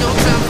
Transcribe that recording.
no time